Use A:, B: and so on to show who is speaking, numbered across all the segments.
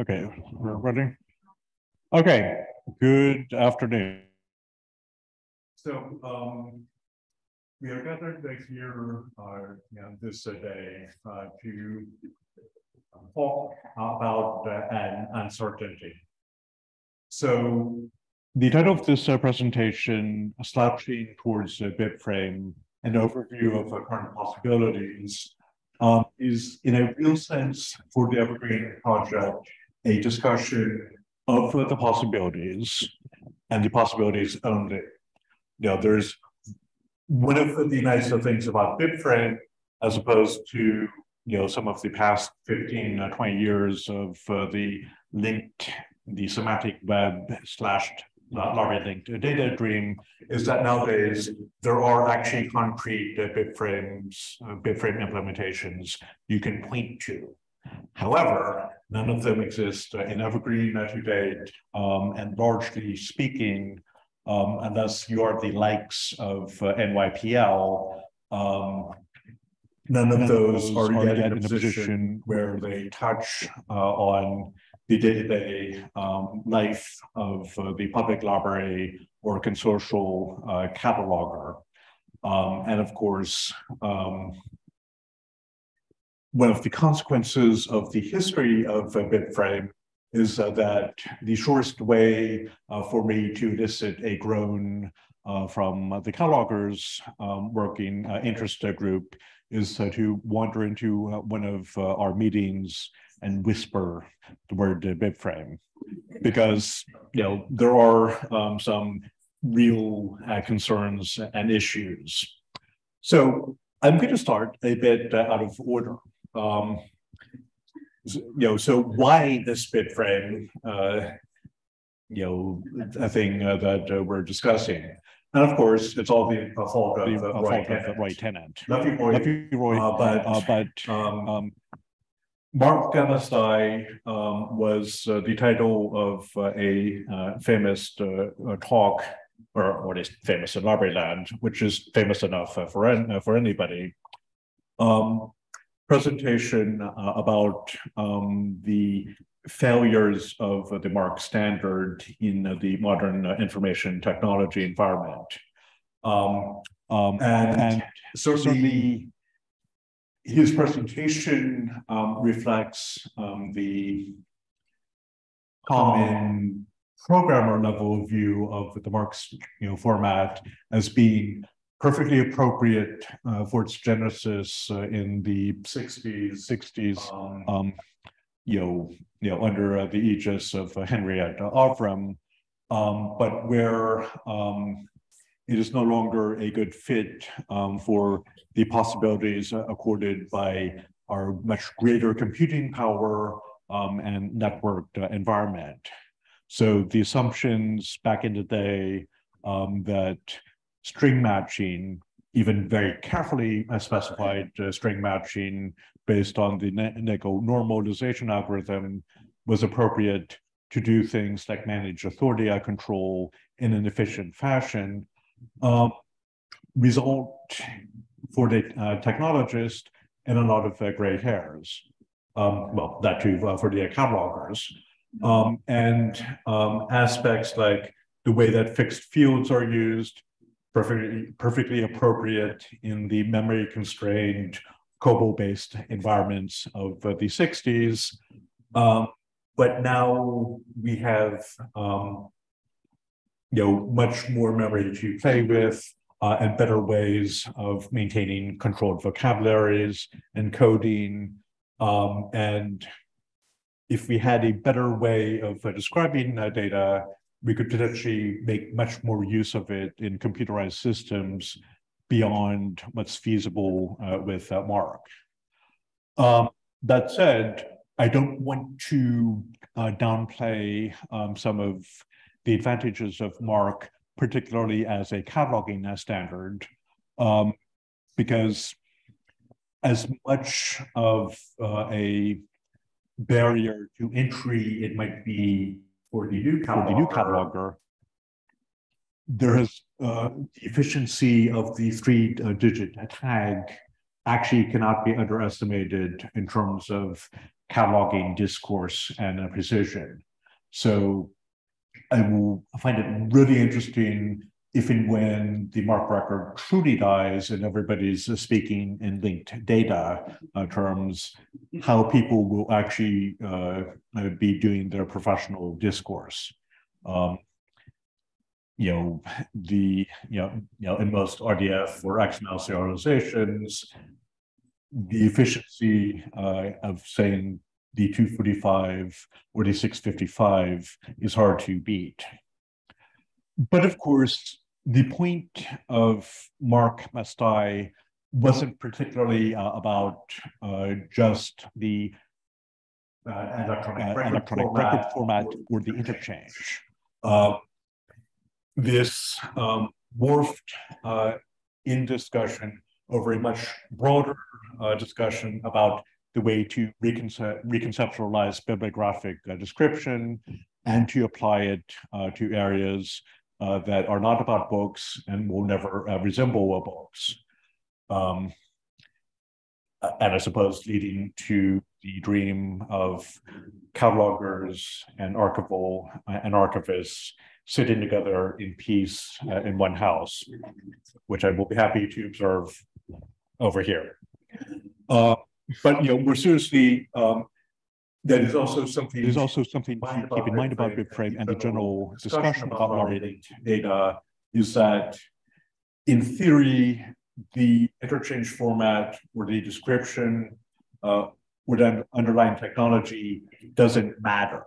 A: Okay, we're ready. Okay, good afternoon. So um, we are gathered here uh, this day uh, to talk about an uncertainty. So the title of this uh, presentation, Slouching Towards uh, BibFrame, an overview of current possibilities, um, is in a real sense for the Evergreen Project a discussion of the possibilities and the possibilities only. You know, there's one of the nice things about BibFrame, as opposed to you know some of the past 15, uh, 20 years of uh, the linked, the semantic web slashed larvae linked data dream, is that nowadays there are actually concrete uh, BibFrames, uh, BibFrame implementations you can point to. However, none of them exist uh, in Evergreen to date, um, and largely speaking, um, unless you are the likes of uh, NYPL, um, none of those are yet in a position where they touch uh, on the day-to-day um, life of uh, the public library or consortial uh, cataloger. Um, and of course, um, one of the consequences of the history of uh, BibFrame is uh, that the surest way uh, for me to elicit a groan uh, from the catalogers um, working uh, interest group is uh, to wander into one of our meetings and whisper the word BibFrame, because you know there are um, some real concerns and issues. So I'm going to start a bit out of order. Um, you know, so why this BibFrame, uh, you know, a thing uh, that uh, we're discussing. And of course, it's all the fault of the Roy, Tennant.
B: Roy Tennant.
A: Nothing Roy,
B: Nothing Roy,
A: uh, but,
B: uh, but
A: um,
B: um,
A: Mark Must Die um, was uh, the title of uh, a uh, famous uh, talk, or what is famous in library land, which is famous enough uh, for uh, for anybody. Um, presentation uh, about um, the failures of the MARC standard in the modern information technology environment. Um, um, and, and, certainly, his presentation um, reflects um, the common programmer level view of the MARC's you know, format as being perfectly appropriate uh, for its genesis uh, in the 60s, 60s, um, um, you know, you know, under uh, the aegis of uh, Henrietta Avram, um, but where um, it is no longer a good fit um, for the possibilities accorded by our much greater computing power um, and networked uh, environment. So the assumptions back in the day that string matching, even very carefully specified uh, string matching based on the NACO normalization algorithm was appropriate to do things like manage authority control in an efficient fashion, um, result for the uh, technologist in a lot of uh, gray hairs. Um, well, that too uh, for the catalogers. Um, and um, aspects like the way that fixed fields are used, perfectly, perfectly appropriate in the memory constrained COBOL based environments of uh, the 60s. Um, but now we have um, you know, much more memory to play with, uh, and better ways of maintaining controlled vocabularies and coding. Um, and if we had a better way of uh, describing that data, we could potentially make much more use of it in computerized systems beyond what's feasible uh, with uh, MARC. Um, that said, I don't want to uh, downplay um, some of the advantages of MARC, particularly as a cataloging standard, um, because as much of uh, a barrier to entry it might be for the new cataloger, the new cataloger there has uh, the efficiency of the three-digit uh, tag actually cannot be underestimated in terms of cataloging discourse and precision. So I will find it really interesting if and when the Mark record truly dies and everybody's speaking in linked data uh, terms, how people will actually uh, uh, be doing their professional discourse. Um, you know, the, you know, you know, in most RDF or XML serializations, the efficiency uh, of saying the 245 or the 655 is hard to beat. But of course, the point of Mark Must Die wasn't particularly uh, about uh, just the uh, electronic, uh, record, electronic format record format or the interchange. Uh, this um, morphed uh, in discussion over a much broader discussion about the way to reconce reconceptualize bibliographic description and to apply it to areas uh, that are not about books and will never uh, resemble books. Um, and I suppose leading to the dream of catalogers and archival uh, and archivists sitting together in peace uh, in one house, which I will be happy to observe over here. Uh, but you know, we're seriously um, that is also something.
B: There's also something to keep in mind about BibFrame and the general discussion about moderated
A: data is that in theory, the interchange format or the description uh, or the underlying technology doesn't matter,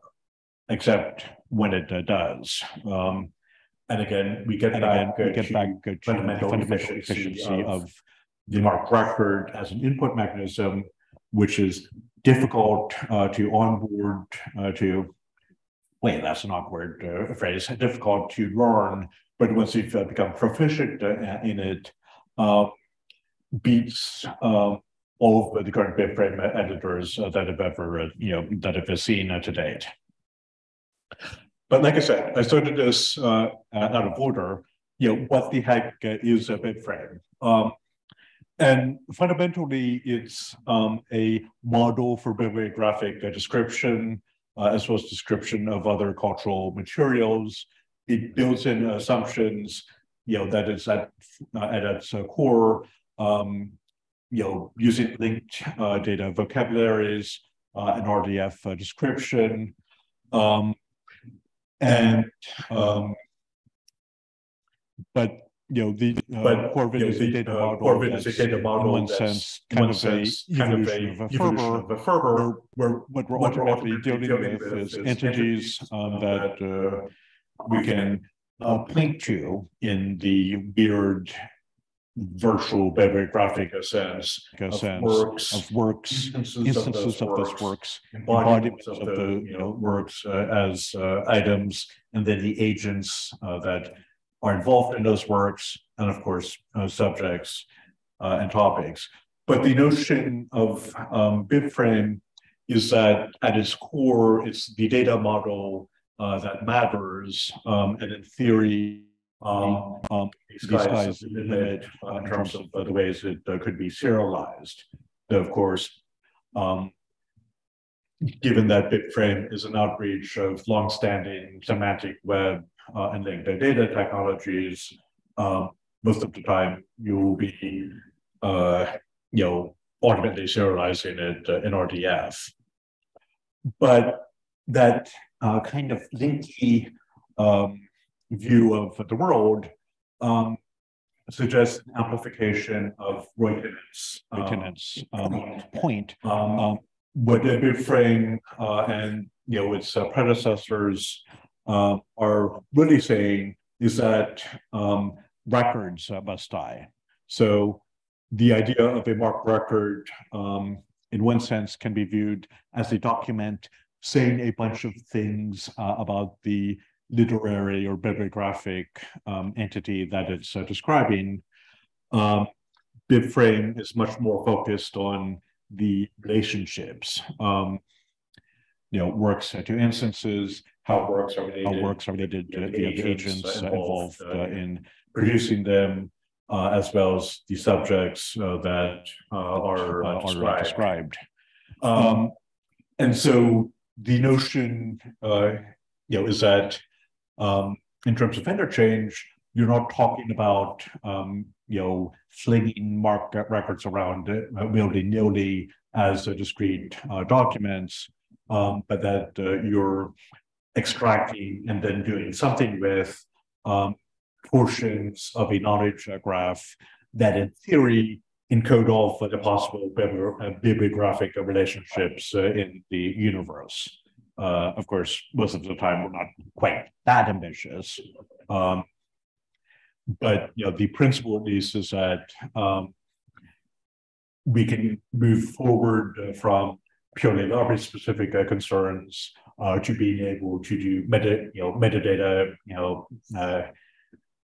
A: except when it uh, does. Um, and again, we get back,
B: again, we get back to fundamental,
A: fundamental efficiency, efficiency of, of the mark record as an input mechanism, which is difficult uh, to onboard uh, to wait that's an awkward uh, phrase difficult to learn but once you've uh, become proficient uh, in it uh, beats um, all of the current BibFrame editors that have ever you know that have been seen to date. But like i said i started this out of order you know what the heck is a BibFrame um, and fundamentally, it's um, a model for bibliographic uh, description, uh, as well as description of other cultural materials. It builds in assumptions, you know, that is at, uh, at its uh, core, um, you know, using linked uh, data vocabularies, uh, and RDF description. Um, and, um, but you know, the uh,
B: you know,
A: is a data
B: uh,
A: model.
B: Corvid is a data model
A: in one sense, kind of a
B: kind of
A: evolution
B: a
A: of a FRBR,
B: of a FRBR,
A: where, what we're ultimately dealing with is entities um, that uh, we can uh, point to in the weird virtual bibliographic sense
B: a
A: of
B: sense
A: works,
B: of works,
A: instances,
B: instances
A: of
B: of
A: works,
B: works,
A: embodiments of the you know works uh, as uh, items, and then the agents uh, that are involved in those works, and of course, uh, subjects uh, and topics. But the notion of um, BibFrame is that at its core, it's the data model uh, that matters, um, and in theory, um, um, the sky's the limit uh, in terms of uh, the ways it uh, could be serialized. Of course, um, given that BibFrame is an outreach of longstanding semantic web and linked data technologies, um, most of the time you will be, uh, you know, ultimately serializing it uh, in RDF. But that uh, kind of linky um, view of the world um, suggests amplification of Roy
B: Tennant's,
A: um,
B: um, point.
A: um,
B: Um,
A: what BibFrame uh, and you know its uh, predecessors uh, are really saying is that um,
B: records must die.
A: so the idea of a marked record um,
B: in one sense, can be viewed as a document saying a bunch of things uh, about the literary or bibliographic um, entity that it's uh, describing.
A: um, BibFrame is much more focused on the relationships. Um, you know, works to instances, how works are related.
B: How works are related to
A: the agents,
B: agents involved uh,
A: uh,
B: in
A: producing them, uh, as well as the subjects uh, that uh, are
B: uh, are
A: described.
B: described.
A: Um, and so the notion, uh, you know, is that um, in terms of interchange, you're not talking about, um, you know, flinging MARC records around it, uh, willy-nilly as discrete uh, documents, um, but that uh, you're extracting and then doing something with um, portions of a knowledge graph that in theory encode all the possible uh, bibliographic relationships uh, in the universe. Uh, of course, most of the time we're not quite that ambitious. Um, but you know, the principle at least is that um, we can move forward from purely library specific uh, concerns uh, to being able to do meta, you know, metadata, you know, uh,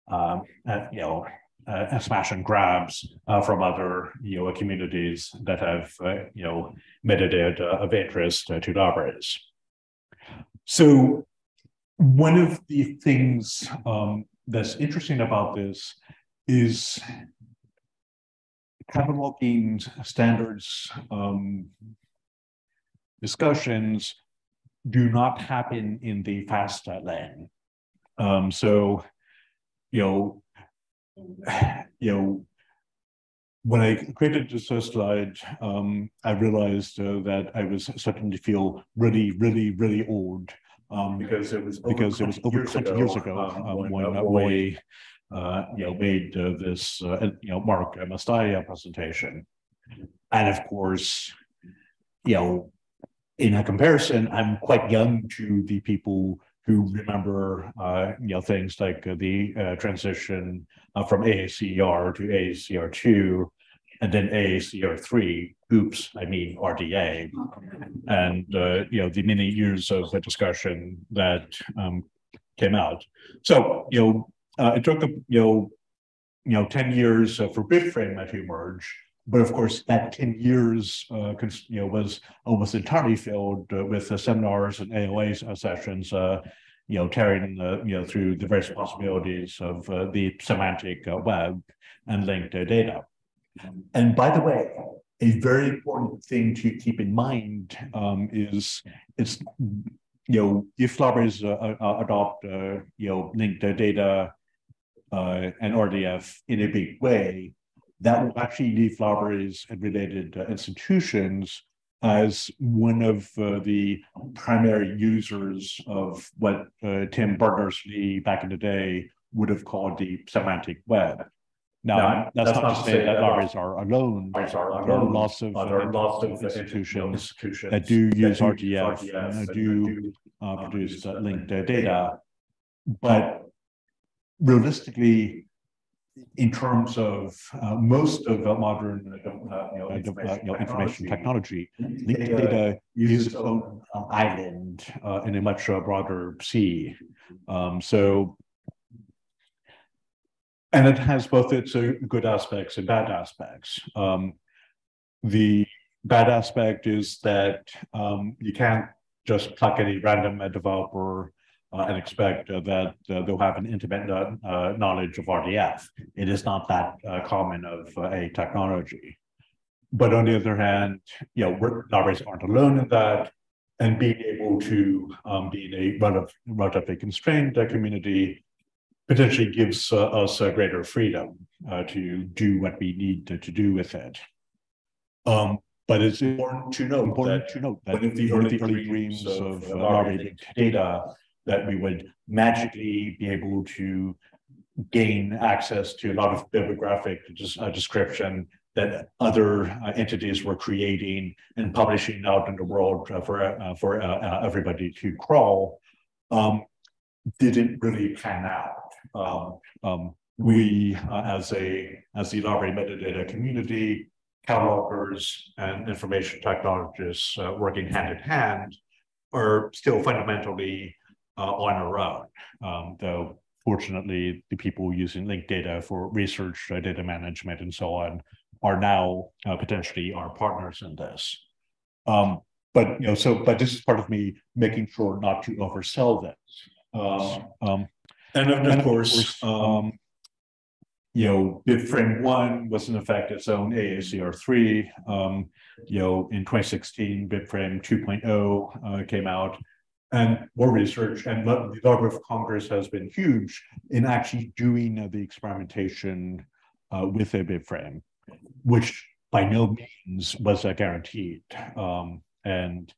A: um, you know, uh, smash and grabs uh, from other you know communities that have uh, you know metadata of interest to libraries. So one of the things um, that's interesting about this is cataloging standards um, discussions do not happen in the FASTA lane. Um, so, you know, you know, when I created this uh, slide, um, I realized uh, that I was starting to feel really, really, really old um, because it was
B: because it was over 20 years ago
A: um,
B: um,
A: when, uh,
B: uh,
A: you know, made uh, this, uh, you know, Mark Must Die presentation. And of course, you know, in a comparison, I'm quite young to the people who remember, uh, you know, things like the uh, transition uh, from AACR to AACR2 and then AACR3. Oops, I mean RDA. And, uh, you know, the many years of the discussion that um, came out. So, you know, uh, it took, you know, you know, 10 years for BibFrame to emerge. But of course, that 10 years, uh, you know, was almost entirely filled uh, with uh, seminars and ALA uh, sessions, uh, you know, tearing, uh, you know, through the various possibilities of uh, the semantic web and linked data. And by the way, a very important thing to keep in mind um, is it's, you know, if libraries adopt, you know, linked data and RDF in a big way, that will actually leave libraries and related uh, institutions as one of uh, the primary users of what uh, Tim Berners-Lee back in the day would have called the semantic web. Now, that's, not, to say that libraries are alone.
C: Libraries are
A: There are
C: alone.
A: lots of
C: Uh, there are lots of uh,
A: institutions
C: institutions
A: that do use
C: that
A: RDF,
C: RDF
A: uh,
C: and
A: do uh,
C: uh,
A: produce uh, linked uh,
C: data.
A: But realistically, in terms of uh, most of uh, modern, uh, you know,
B: uh, uh, you know,
A: information
B: information
A: technology, linked data is its own uh, island uh, in a much uh, broader sea. Um, so, and it has both its uh, good aspects and bad aspects. Um, the bad aspect is that um, you can't just pluck any random uh, developer uh, and expect uh, that uh, they'll have an intimate uh, uh, knowledge of RDF. It is not that uh, common of uh, a technology. But on the other hand, you know, libraries aren't alone in that. And being able to um, be in a relative, relatively constrained uh, community potentially gives uh, us a greater freedom uh, to do what we need to, to do with it. Um, but it's important to note
B: Important
A: that
B: to note that
A: one of the early
B: early
A: dreams
B: dreams
A: of
B: of
A: uh,
B: uh,
A: data that we would magically be able to gain access to a lot of bibliographic uh, description that other uh, entities were creating and publishing out in the world uh, for uh, for uh, uh, everybody to crawl um, didn't really pan out. Um, um, we, as a as the library metadata community, catalogers and information technologists working hand in hand, are still fundamentally on our own. Um, though fortunately, the people using linked data for research, uh, data management, and so on are now uh, potentially our partners in this. Um, but you know, so but this is part of me making sure not to oversell this. Um, um,
B: and, of, and of course, um, um,
A: you know, BibFrame one was in effect its own AACR three. Um, you know, in 2016, BibFrame 2.0 uh, came out, and more research and the Library of Congress has been huge in actually doing uh, the experimentation uh, with a BibFrame which by no means was guaranteed. Um, and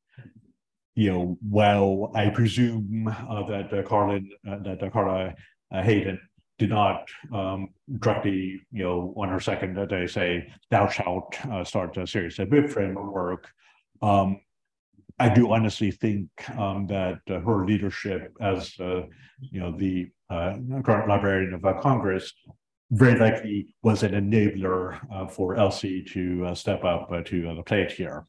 A: you know, while I presume uh, that uh, Carlin, uh, that Carla Hayden did not um, directly, you know, on her second day say, "Thou shalt start a series of bib framework." Um, I do honestly think um, that her leadership as, you know, the current librarian of Congress very likely was an enabler uh, for LC to uh, step up uh, to uh, the plate here.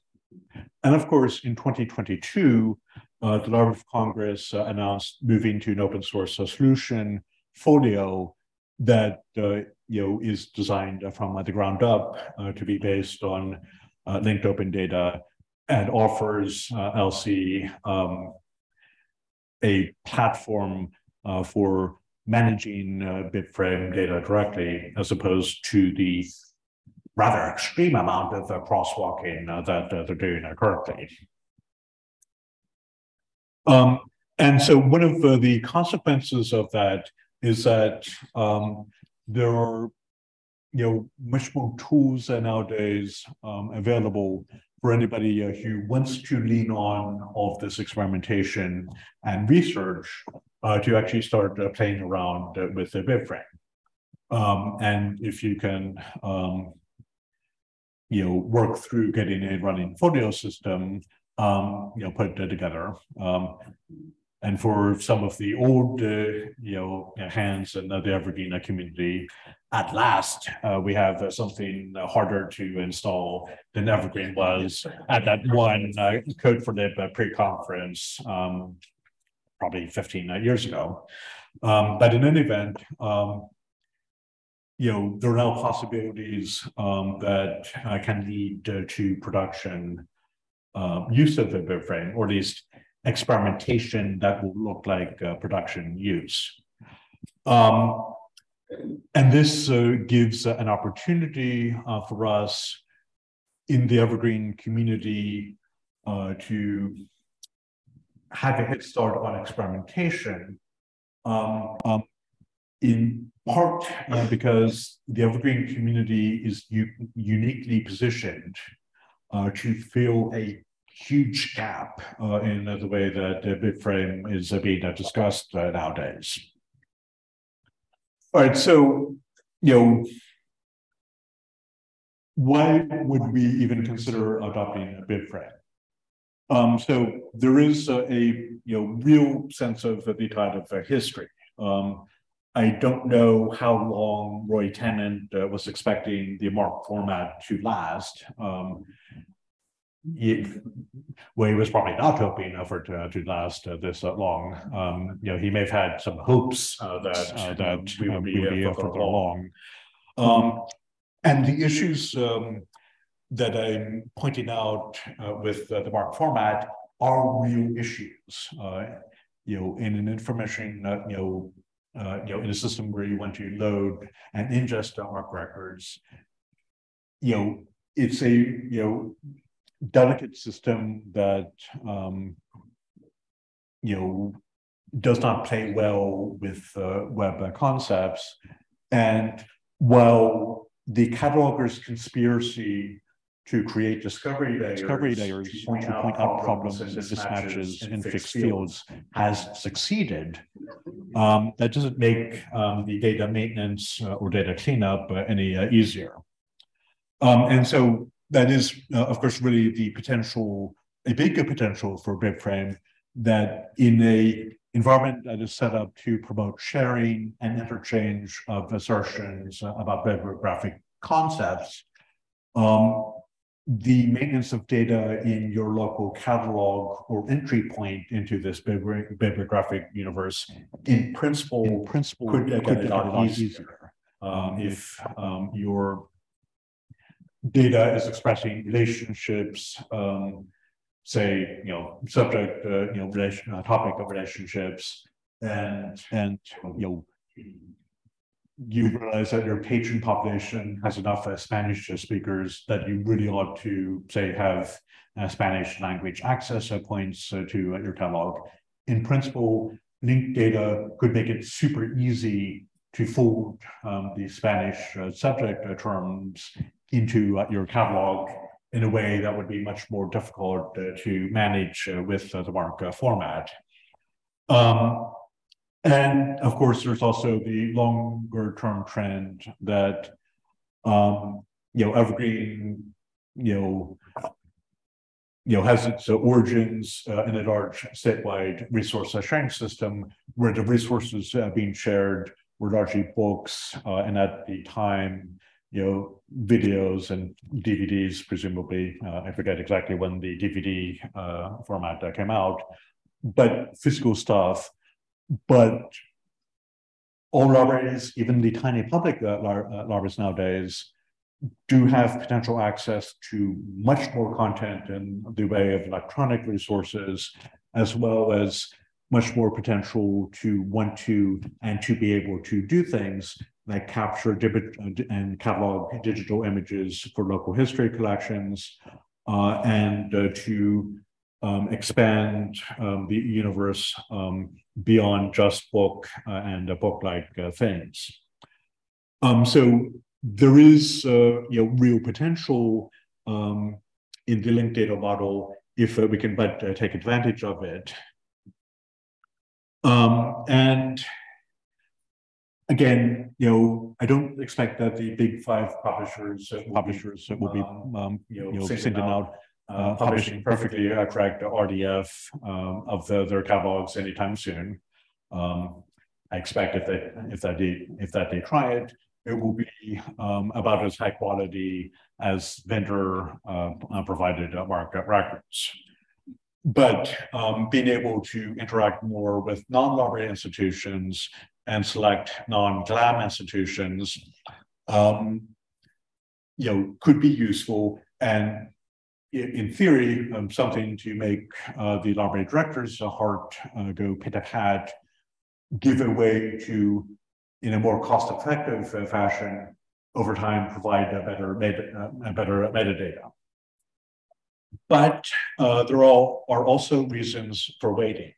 A: And of course, in 2022, uh, the Library of Congress uh, announced moving to an open source solution, Folio, that you know is designed from the ground up to be based on linked open data and offers LC um, a platform for managing uh, BibFrame data directly as opposed to the rather extreme amount of uh, crosswalking uh, that uh, they're doing currently. Um, and so one of uh, the consequences of that is that um, there are you know much more tools nowadays um, available for anybody uh, who wants to lean on all of this experimentation and research uh, to actually start uh, playing around uh, with the BibFrame. Um, and if you can, um, you know, work through getting a running Folio system, um, you know, put it together. Um, and for some of the old, uh, you know, hands in the Evergreen community, at last uh, we have uh, something harder to install than Evergreen was at that one uh, Code4Lib pre-conference um, probably 15 years ago. Um, but in any event, um, you know, there are now possibilities um, that uh, can lead uh, to production uh, use of the BibFrame, or at least experimentation that will look like uh, production use. Um, and this uh, gives an opportunity uh, for us in the Evergreen community to have a head start on experimentation, um, um, in part uh, because the Evergreen community is uniquely positioned uh, to fill a huge gap uh, in the way that the BibFrame is being discussed uh, nowadays. All right, so, you know, why would we even consider adopting a BibFrame? Um, so there is a, a, you know real sense of the kind of uh, history. Um, I don't know how long Roy Tennant uh, was expecting the mark format to last. Um, he, well, he was probably not hoping for it to, to last uh, this uh, long. Um, you know, he may have had some hopes uh, that uh, that we would be, be for long. Um, and the issues um, that I'm pointing out uh, with uh, the MARC format are real issues. Uh, you know, in an information, uh, you know, uh, you know, in a system where you want to load and ingest MARC records, you know, it's a you know delicate system that um, you know does not play well with uh, web concepts, and while the cataloger's conspiracy to create discovery layers.
B: discovery layers to point out problems and mismatches in fixed fields has succeeded.
A: Um, that doesn't make um, the data maintenance uh, or data cleanup uh, any uh, easier. Um, and so that is, uh, of course, really the potential, a bigger potential for BibFrame that in a environment that is set up to promote sharing and interchange of assertions about bibliographic concepts, um, the maintenance of data in your local catalog or entry point into this bibliographic universe, in principle,
B: In principle,
A: could get
B: could
A: a
B: get
A: lot easier. Um, if um, your data is expressing relationships, um, say, you know, subject, uh, you know, relation, uh, topic of relationships, and
B: and you know,
A: you realize that your patron population has enough uh, Spanish speakers that you really ought to say have uh, Spanish language access uh, points uh, to uh, your catalog. In principle, linked data could make it super easy to fold um, the Spanish uh, subject terms into your catalog in a way that would be much more difficult to manage with the MARC format. Um, and of course, there's also the longer term trend that, um, you know, Evergreen, you know, you know, has its origins uh, in a large statewide resource sharing system where the resources uh, being shared were largely books, uh, and at the time, you know, videos and DVDs, presumably. Uh, I forget exactly when the DVD uh, format uh, came out, but physical stuff but all libraries, even the tiny public uh, uh, libraries nowadays, do have potential access to much more content in the way of electronic resources, as well as much more potential to want to and to be able to do things like capture uh, and catalog digital images for local history collections uh, and uh, to um, expand um, the universe um, beyond just book uh, and book-like uh, things. Um, so there is uh, you know real potential um, in the linked data model if uh, we can but uh, take advantage of it. Um, and again, you know, I don't expect that the big five publishers
B: publishers will be um,
A: you know, you know sending out uh, publishing perfectly uh, correct RDF um, of the, their catalogs anytime soon. Um, I expect if they if that they if that they try it, it will be um, about as high quality as vendor uh, provided MARC records. But um, being able to interact more with non-library institutions and select non-GLAM institutions, um, you know, could be useful and in theory, um, something to make uh, the library director's heart uh, go give a way to, in a more cost-effective uh, fashion, over time provide a better, meta, uh, a better metadata. But uh, there are, are also reasons for waiting.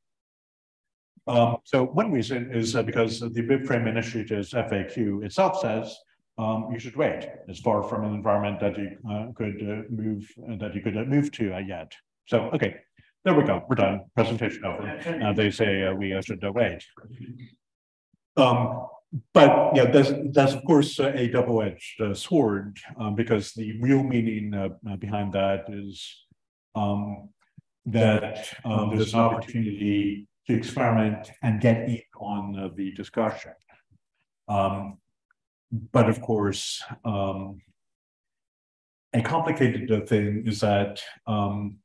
A: Um, so one reason is because the BibFrame Initiative's FAQ itself says um, you should wait. It's far from an environment that you uh, could uh, move uh, that you could uh, move to uh, yet. So okay, there we go. We're done. Presentation over. they say uh, we should wait. Um, but yeah, that's that's of course a double-edged sword um, because the real meaning behind that is um, that um, there's an opportunity to experiment and get in on the discussion. Um, but of course, um, a complicated thing is that um,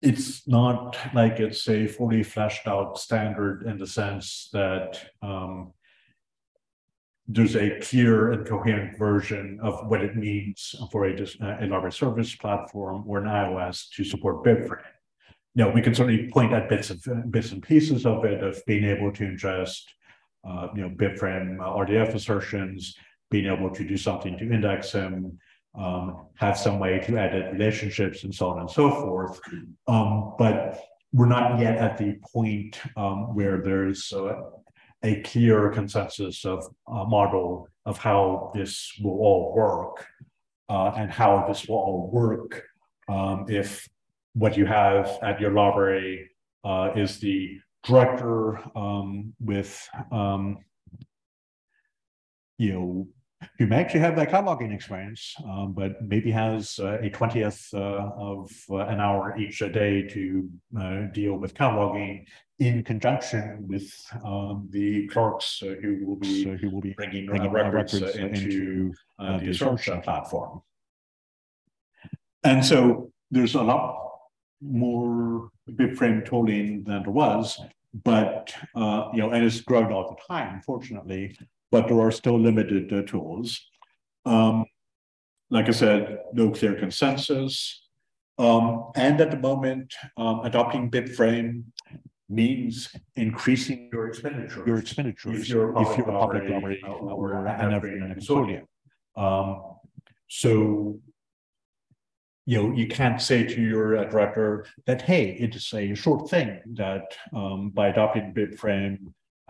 A: it's not like it's a fully fleshed out standard in the sense that um, there's a clear and coherent version of what it means for a, a library service platform or an ILS to support BibFrame. Now, we can certainly point at bits of bits and pieces of it of being able to ingest uh, you know, BibFrame uh, RDF assertions, being able to do something to index them, um, have some way to edit relationships and so on and so forth. Um, but we're not yet at the point um, where there's uh, a clear consensus of a model of how this will all work. uh, and how this will all work um, if what you have at your library uh, is the director um, with um, you know who may actually have that cataloging experience, um, but maybe has uh, a twentieth uh, of uh, an hour each a day to uh, deal with cataloging in conjunction with um, the clerks uh, who will be
B: So who will be
A: bringing,
B: bringing
A: uh, records,
B: records
A: uh, into uh, the search platform. And so there's a lot more BibFrame tooling than there was, but uh, you know, and it's growing all the time, unfortunately. But there are still limited uh, tools. Um, like I said, no clear consensus. Um, and at the moment, um, adopting BibFrame means increasing your expenditure.
B: your expenditures
A: If you're a
B: if you're a
A: public
B: public
A: library
B: library
A: or
B: or
A: an
B: an
A: Evergreen
B: Evergreen
A: consortium.
B: consortium.
A: Um, so you know, you can't say to your uh, director that, hey, it is a short thing that um, by adopting BibFrame,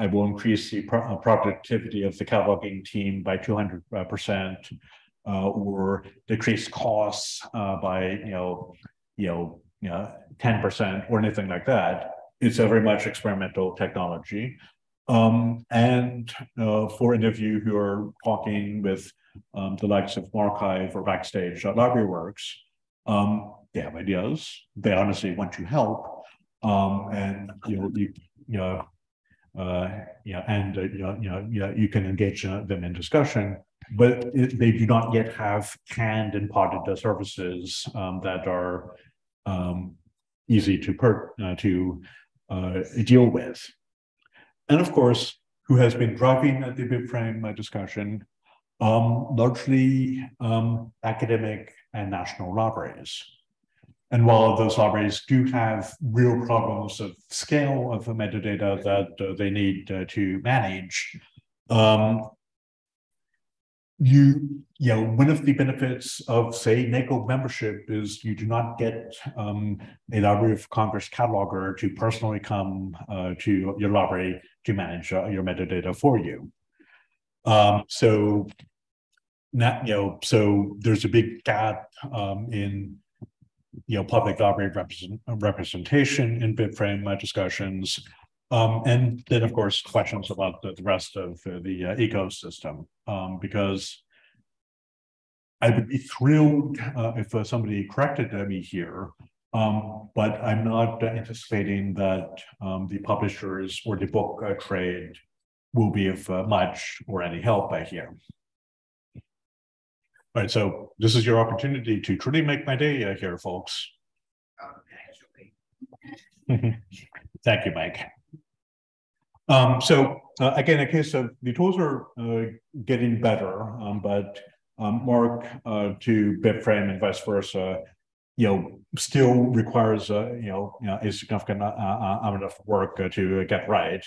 A: I will increase the pro- uh, productivity of the cataloging team by two hundred percent. Uh, or decrease costs uh, by, you know, you know, you know, ten percent or anything like that. It's a very much experimental technology. Um, and uh, for any of you who are talking with um, the likes of MARCIVE or Backstage at Library Works, um, they have ideas. They honestly want to help. Um, and you know, you, you know, uh, you know, and uh, you know, you know, you know, you can engage uh, them in discussion, but it, they do not yet have canned and potted uh, services um, that are um, easy to per uh, to uh, deal with. And of course, who has been driving the BibFrame discussion? Um, largely um, academic and national libraries. And while those libraries do have real problems of scale of the metadata that uh, they need uh, to manage, um, you, you know, one of the benefits of, say, NACO membership is you do not get um, a Library of Congress cataloger to personally come uh, to your library to manage uh, your metadata for you. Um, so not, you know, so there's a big gap um, in, you know, public library represent, representation in BibFrame uh, discussions. Um, and then, of course, questions about the, the rest of uh, the uh, ecosystem, um, because I would be thrilled uh, if uh, somebody corrected me here, um, but I'm not anticipating that um, the publishers or the book uh, trade will be of uh, much or any help uh, here. All right, so this is your opportunity to truly make my day here, folks. Thank you, Mike. Um, so uh, again, in case of the tools are uh, getting better, um, but um, Mark uh, to BibFrame and vice versa, you know, still requires uh, you know, you know a significant uh, uh, amount of work uh, to get right.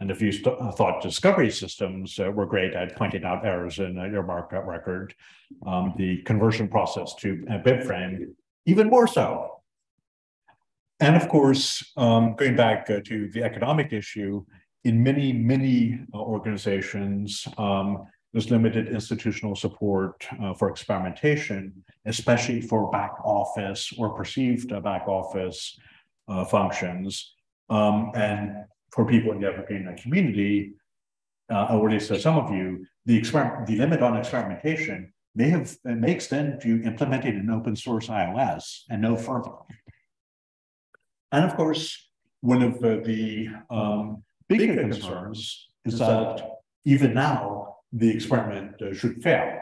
A: And if you uh, thought discovery systems uh, were great at pointing out errors in uh, your markup record, um, the conversion process to uh, BibFrame, even more so. And of course, um, going back uh, to the economic issue, in many, many uh, organizations, um, there's limited institutional support for experimentation, especially for back office or perceived back office functions. Um, and for people in the African community, uh, or at least uh, some of you, the experiment, the limit on experimentation may have may extend to implementing an open source ILS and no further. And of course, one of the, the um, bigger concerns is that even now the experiment uh, should fail.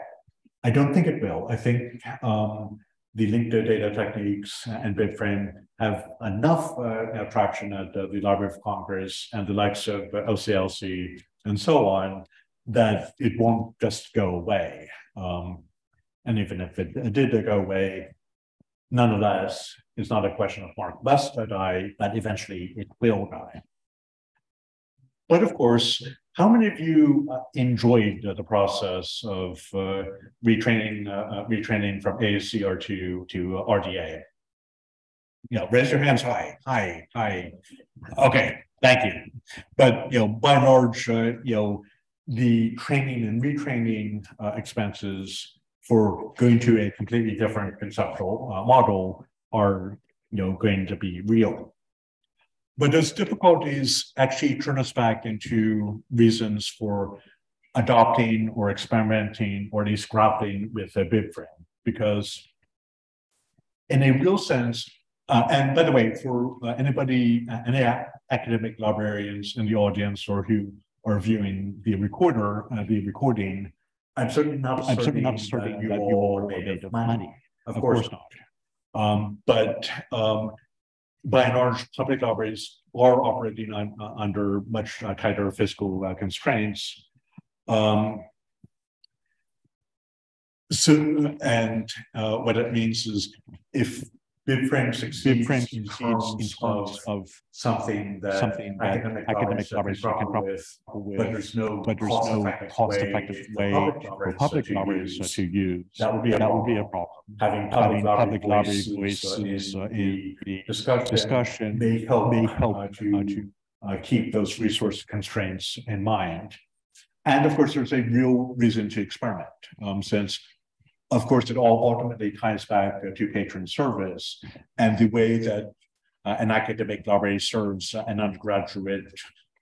A: I don't think it will. I think um, the linked data techniques and BibFrame have enough uh, traction at uh, the Library of Congress and the likes of OCLC and so on that it won't just go away. Um, and even if it did go away, nonetheless, it's not a question of Mark that die, but eventually it will die. But of course, how many of you uh, enjoyed the process of uh, retraining, uh, retraining from AACR2 to RDA? You know, raise your hands high, high, high. Okay, thank you. But, you know, by and large, you know, the training and retraining expenses for going to a completely different conceptual model are, you know, going to be real. But those difficulties actually turn us back into reasons for adopting or experimenting or at least grappling with a bib frame because in a real sense, uh, and by the way, for uh, anybody, uh, any academic librarians in the audience or who are viewing the recorder, uh, the recording, I'm certainly not.
B: I'm certainly not asserting that, you all are made of money.
A: Of, of course, course, not. Um, but um, by and large, public libraries are operating on, uh, under much uh, tighter fiscal uh, constraints. Um, so, and uh, what it means is if BibFrame succeeds,
B: BibFrame in terms, of,
A: something that
B: something that
A: academic,
B: academic
A: libraries
B: can
A: problem
B: with,
A: with, but there's no
B: but there's no cost-effective way for public libraries
A: use.
B: to use.
A: That would be a
B: that would
A: problem.
B: be a problem.
A: Having public,
B: public library
A: uh,
B: uh,
A: in the discussion,
B: discussion
A: may help,
B: may help
A: uh,
B: uh,
A: to
B: to
A: uh, keep those resource constraints in mind. And of course, there's a real reason to experiment, um, since of course, it all ultimately ties back to patron service and the way that uh, an academic library serves an undergraduate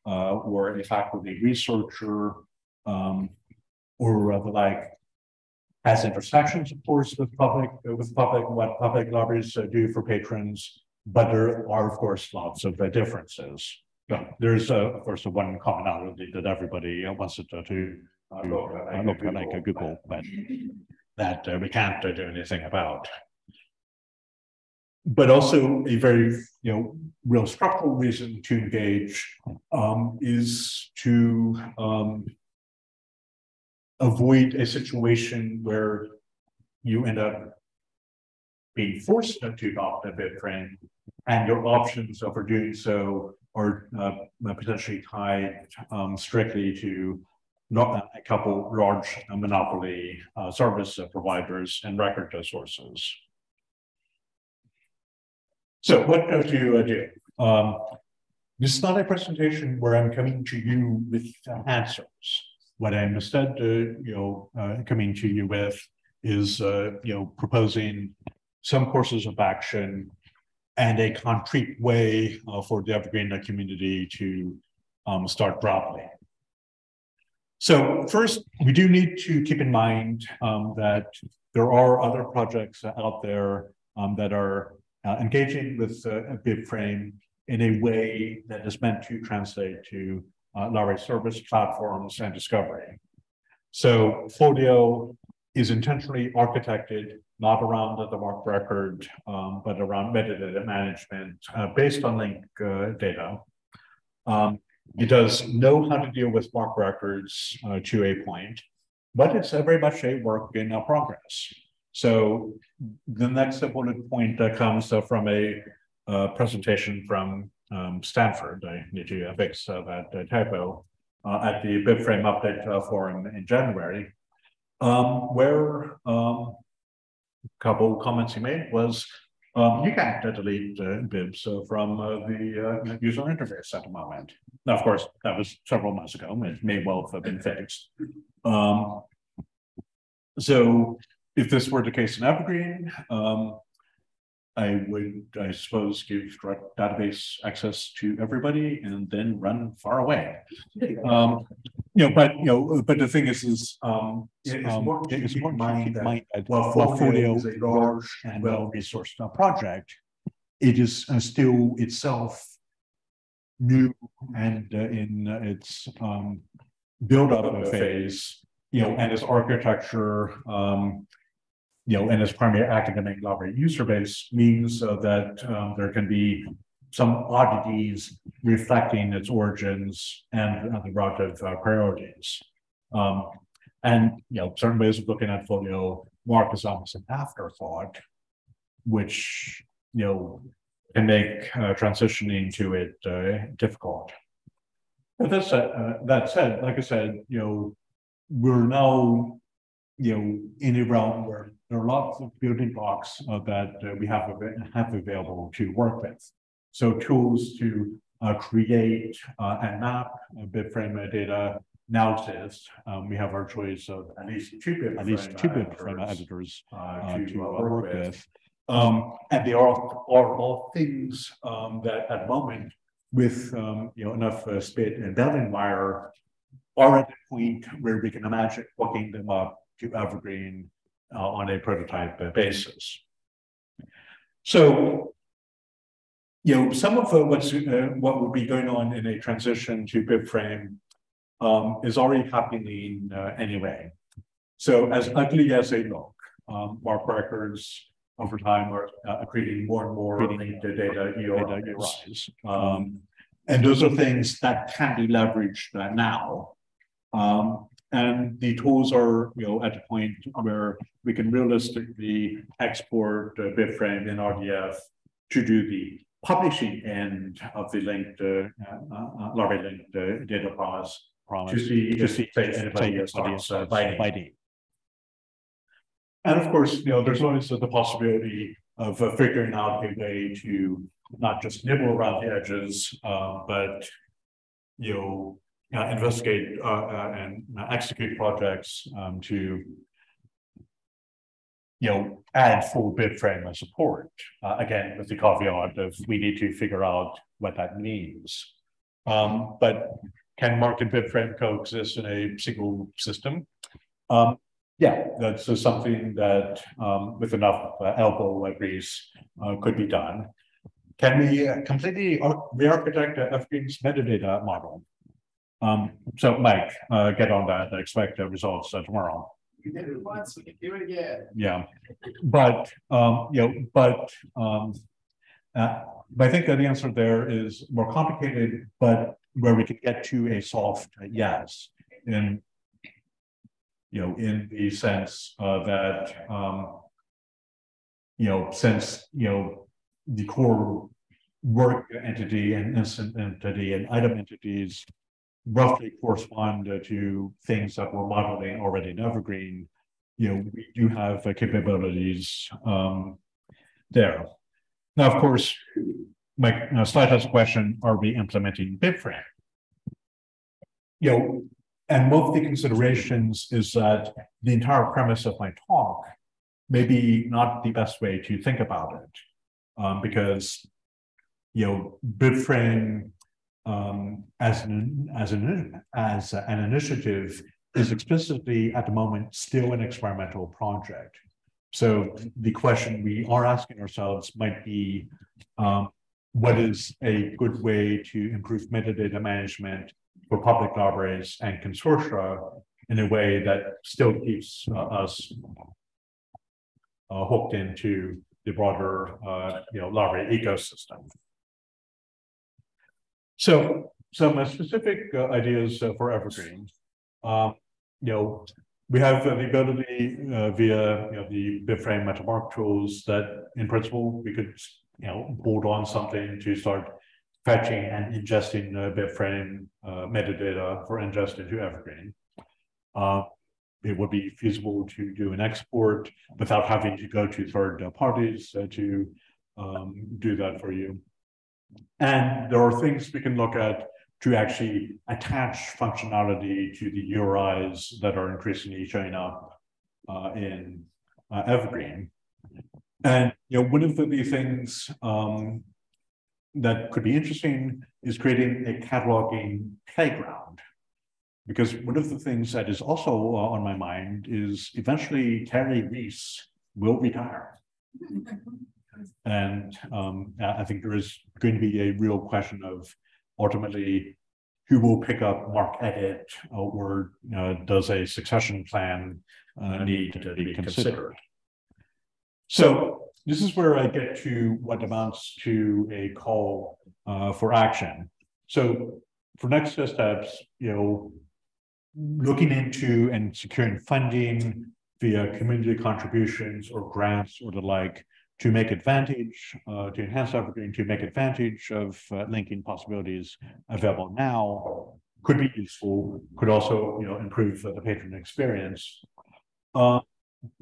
A: uh, or a faculty researcher um, or the like has intersections, of course, with public, with public, what public libraries uh, do for patrons, but there are, of course, lots of uh, differences. There's, uh, of course, one commonality that everybody wants to, to uh, look, uh, look like a Google, but that uh, we can't uh, do anything about. But also a very, you know, real structural reason to engage um, is to um, avoid a situation where you end up being forced to adopt a BibFrame and your options for doing so are uh, potentially tied um, strictly to a couple large monopoly uh, service providers and record sources. So what do you do? Um, this is not a presentation where I'm coming to you with uh, answers. What I'm instead, uh, you know, uh, coming to you with is, uh, you know, proposing some courses of action and a concrete way uh, for the Evergreen community to um, start grappling so first, we do need to keep in mind um, that there are other projects out there um, that are uh, engaging with uh, BibFrame in a way that is meant to translate to uh, service platforms and discovery. So Folio is intentionally architected not around the MARC record, um, but around metadata management uh, based on link uh, data. Um, it does know how to deal with block records uh, to a point, but it's very much a work in uh, progress. So the next bullet point uh, comes uh, from a uh, presentation from um, Stanford. I need to fix uh, that typo at the BibFrame update forum in January, um, where um, a couple comments he made was um, you can't delete uh, bibs uh, from uh, the uh, user interface at the moment. Now, of course, that was several months ago. It may well have been fixed. Um, so if this were the case in Evergreen, um, I would, I suppose, give direct database access to everybody and then run far away. Um, you know, but you know, but the thing is, is um,
B: it's
A: um,
B: important to
A: it's
B: keep in
A: important to
B: mind
A: keep in
B: that
A: mind that
B: while Folio is
A: is
B: a
A: a large and well-resourced uh, project, it is uh, still itself new and uh, in uh, its um, build-up phase, you know, and its architecture, um, you know, and its primary academic library user base means uh, that um, there can be some oddities reflecting its origins and uh, the relative uh, priorities. Um, and, you know, certain ways of looking at Folio MARC is almost an afterthought, which, you know, can make uh, transitioning to it uh, difficult. But that's, uh, that said, like I said, you know, we're now, you know, in a realm where there are lots of building blocks uh, that uh, we have, have available to work with. So tools to uh, create uh, and map BibFrame data now exist. Um, we have our choice of at least two bib
B: At least two BibFrame
A: editors
B: uh,
A: uh,
B: to
A: to
B: uh,
A: uh, work with. Um, and they are, are all things, um, that at the moment with, um, you know, enough uh, spit and baling wire are at the point where we can imagine hooking them up to Evergreen uh, on a prototype basis. So, you know, some of what's uh, what would be going on in a transition to BibFrame um, is already happening uh, anyway. So, as ugly as they look, um, MARC records over time are uh, creating more and more linked data
B: Data.
A: URIs. Um, and those are things that can be leveraged uh, now. Um, and the tools are, you know, at the point where we can realistically export uh, BibFrame in RDF to do the publishing end of the linked, uh, uh, uh, Larvae linked uh, data
B: Promise.
A: to see,
B: To see if
A: anybody starts uh, biting.
B: biting.
A: And of course, you know, there's always the possibility of uh, figuring out a way to not just nibble around the edges, uh, but you know, uh, investigate uh, uh, and execute projects um, to you know, add full BibFrame and support. Uh, again, with the caveat of we need to figure out what that means. Um, but can market BibFrame coexist in a single system? Um, yeah, that's uh, something that um, with enough uh, elbow uh, grease uh, could be done. Can we uh, completely ar- re-architect Evergreen's metadata model? Um, so Mike, uh, get on that. I expect uh, results uh, tomorrow.
D: We did it once, we can do it again.
A: Yeah, but, um, you know, but, um. Uh, but I think that the answer there is more complicated, but where we could get to a soft yes. In. You know, in the sense, uh, that, um. You know, since, you know, the core work entity and instance entity and item entities. Roughly correspond to things that we're modeling already in Evergreen you know, we do have uh, capabilities um there. Now, of course, my uh, slide has a question, are we implementing BibFrame? You know, and one of the considerations is that the entire premise of my talk may be not the best way to think about it. Um, because, you know, BibFrame um, as an, as an, as an initiative is explicitly at the moment still an experimental project. So the question we are asking ourselves might be, um, what is a good way to improve metadata management for public libraries and consortia in a way that still keeps uh, us uh, hooked into the broader, uh, you know, library ecosystem. So some uh, specific uh, ideas uh, for Evergreen. Um, you know, we have the ability uh, via you know the BibFrame MetaMark tools that in principle we could you know board on something to start fetching and ingesting BibFrame uh, metadata for ingest into Evergreen. Uh, it would be feasible to do an export without having to go to third parties to um, do that for you. And there are things we can look at to actually attach functionality to the URIs that are increasingly showing up uh, in uh, Evergreen. And you know, one of the, things um, that could be interesting is creating a cataloging playground. Because one of the things that is also uh, on my mind is eventually Terry Reese will retire. And um, I think there is going to be a real question of ultimately who will pick up MarcEdit uh, or uh, does a succession plan uh, need to be considered. So this is where I get to what amounts to a call uh, for action. So for next steps, you know, looking into and securing funding via community contributions or grants or the like to make advantage, uh, to enhance Evergreen, to make advantage of uh, linking possibilities available now could be useful, could also, you know, improve the patron experience. Uh,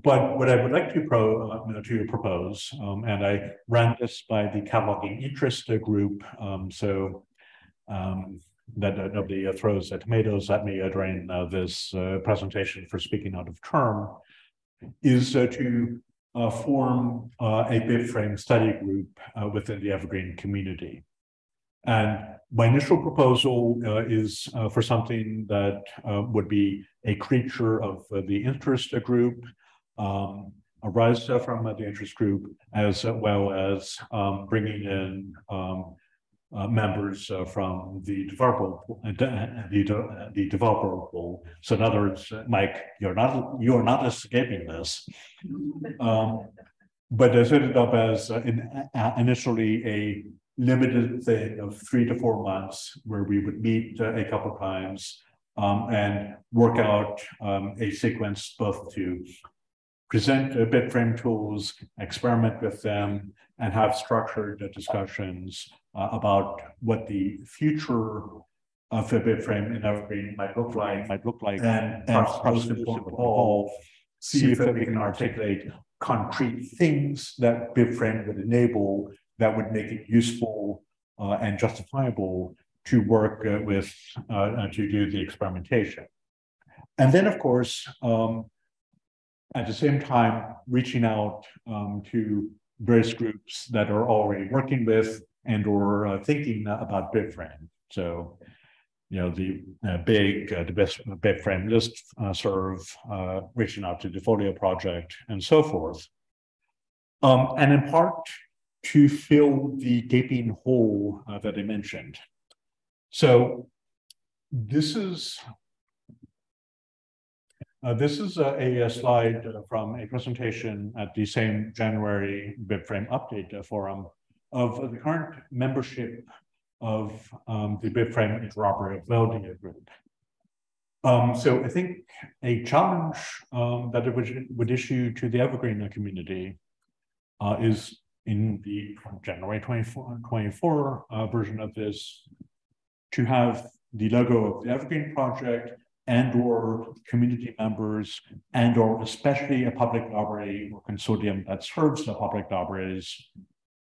A: but what I would like to pro uh, to propose, um, and I ran this by the cataloging interest group, um, so um, that nobody uh, throws tomatoes at me uh, during this presentation for speaking out of term, is to uh, form uh, a BibFrame study group uh, within the Evergreen community. And my initial proposal uh, is uh, for something that uh, would be a creature of the interest group, um, arise from the interest group, as well as um, bringing in um, uh, members uh, from the developer, the, the developer pool. So in other words, uh, Mike, you're not, you are not escaping this. Um, but it ended up as uh, in, uh, initially a limited thing of three to four months where we would meet a couple times um, and work out um, a sequence both to present BibFrame tools, experiment with them, and have structured discussions uh, about what the future of a BibFrame in Evergreen might look like, might look like, and, and importantly, evolve, see if we can articulate concrete things that BibFrame would enable that would make it useful uh, and justifiable to work uh, with uh, to do the experimentation. And then, of course, um, at the same time, reaching out um, to various groups that are already working with and or uh, thinking about BibFrame. So, you know, the uh, big, uh, the best BibFrame list uh, serve, uh, reaching out to the Folio project and so forth. Um, and in part to fill the gaping hole uh, that I mentioned. So this is uh, this is a, a slide from a presentation at the same January BibFrame update uh, forum of the current membership of um, the BibFrame interoperability group. Um, so I think a challenge um, that it would, would issue to the Evergreen community uh, is in the January 24, 24 uh, version of this to have the logo of the Evergreen project and or community members and or especially a public library or consortium that serves the public libraries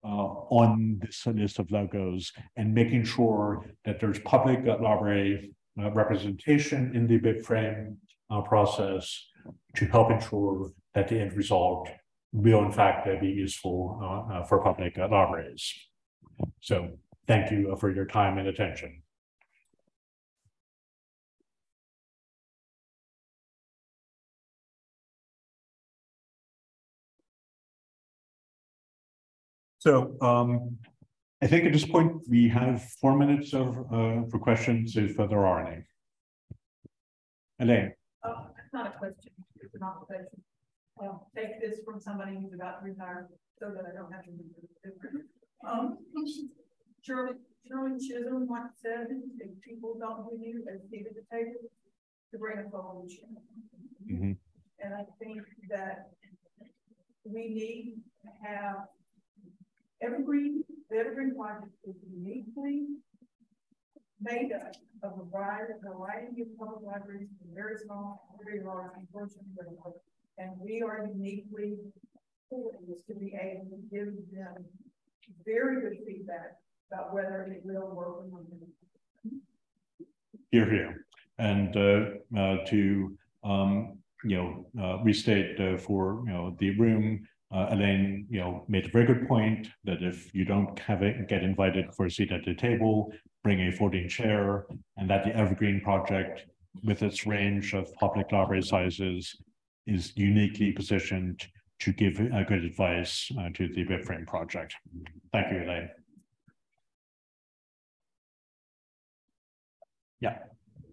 A: uh, on this list of logos and making sure that there's public library uh, representation in the BibFrame uh, process to help ensure that the end result will in fact be useful uh, uh, for public libraries. So thank you for your time and attention. So um, I think at this point we have four minutes of uh, for questions if there are any. Elaine.
E: Oh, it's not a question, it's an observation. Um, take this from somebody who's about to retire, so that I don't have to. do it. Um, Shirley, Shirley Chisholm once said, if people don't give you a seat at the table, to bring a solution.
A: Mhm.
E: And I think that we need to have Evergreen, the Evergreen project is uniquely made up of a variety, a of public libraries, from very small, very large, unfortunately. And we are uniquely poised to be able to give them very good feedback about whether it will work or not.
A: Here, here. And uh, uh, to, um, you know, uh, restate uh, for, you know, the room, uh, Elaine, you know, made a very good point that if you don't have it, get invited for a seat at the table, bring a folding chair, and that the Evergreen project, with its range of public library sizes, is uniquely positioned to give good advice uh, to the BibFrame project. Thank you, Elaine. Yeah.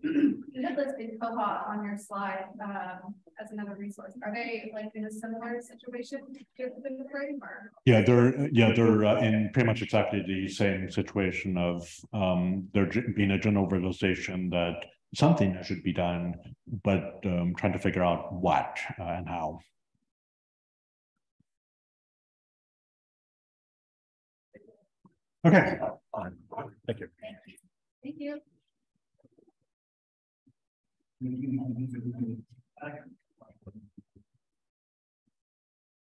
F: You had listed Koha on your slide um, as another resource. Are they like in a similar situation to the frame or?
A: Yeah, they're, yeah, they're uh, in pretty much exactly the same situation of, um, there being a general realization that something should be done, but, um, trying to figure out what uh, and how. Okay. Thank you. Thank you.
F: Thank you.